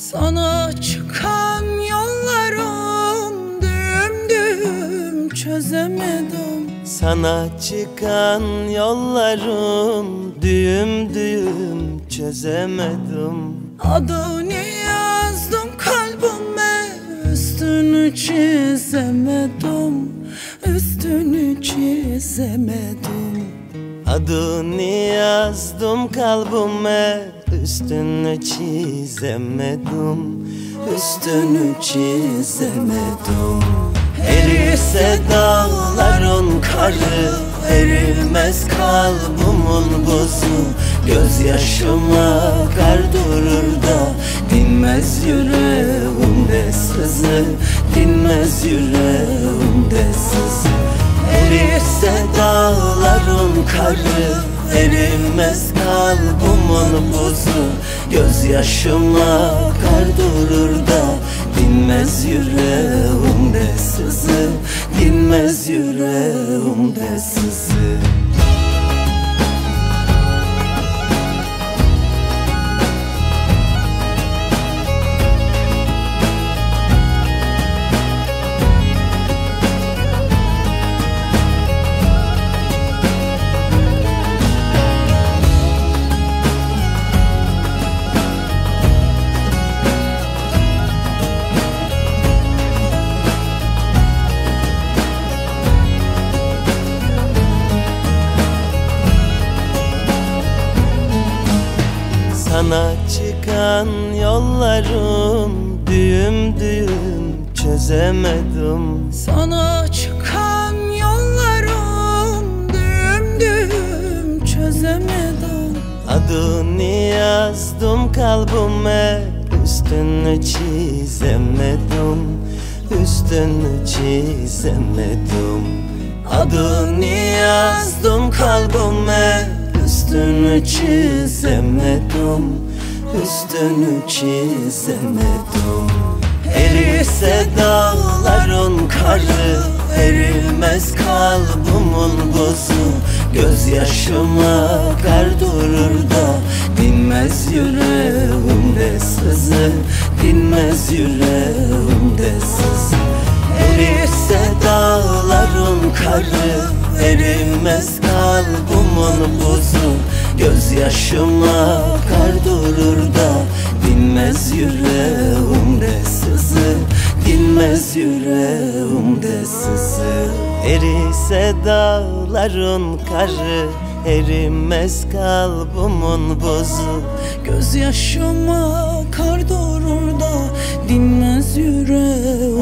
Sana çıkan yollarım düğüm düğüm çözemedim. Sana çıkan yollarım düğüm düğüm çözemedim. Adını yazdım kalbime? Üstünü çizemedim. Üstünü çizemedim Adını yazdım kalbime Üstünü çizemedim Üstünü çizemedim. Erirse dağların karı Erimez kalbimin buzu Gözyaşıma kar durur da Dinmez yüreğimde sızı Dinmez yüreğimde sızı Erirse dağların karı Erimez kalbimin buzu Gözyaşıma kar durur da Dinmez yüreğimde sızı Dinmez yüreğimde sızı Sana çıkan yollarım düğüm düğüm çözemedim. Sana çıkan yollarım düğüm düğüm çözemedim. Adını yazdım kalbime Üstünü çizemedim. Üstünü çizemedim. Adını yazdım kalbime Üstünü çizemedim Üstünü çizemedim Erirse dağların karı Erilmez kalbimin buzu. Gözyaşıma kar durur da Dinmez yüreğimde sızı Dinmez yüreğimde sızı. Erirse dağların karı Erimez kalbimin buzu Gözyaşıma kar durur da Dinmez yüreğimde sızı Dinmez yüreğimde sızı. Erirse dağların karı Erimez kalbimin buzu Gözyaşıma kar durur da Dinmez yüreğimde